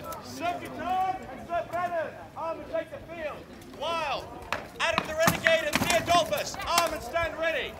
it. Wood, second time, and Sir Brennan, arm and take the field. Wild, Adam the Renegade and Theodolphus, arm and stand ready.